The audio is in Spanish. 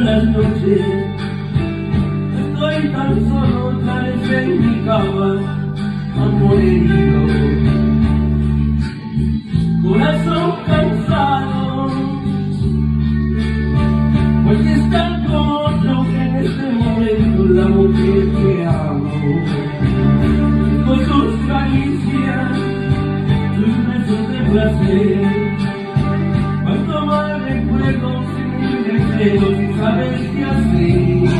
en las noches. Estoy tan solo, tan en mi cama Amor herido. Corazón cansado. Porque es tan como que en este momento La mujer que amo. Con sus caricias Tus besos de placer Cuanto más recuerdo sin mi deseo saber qué hacer.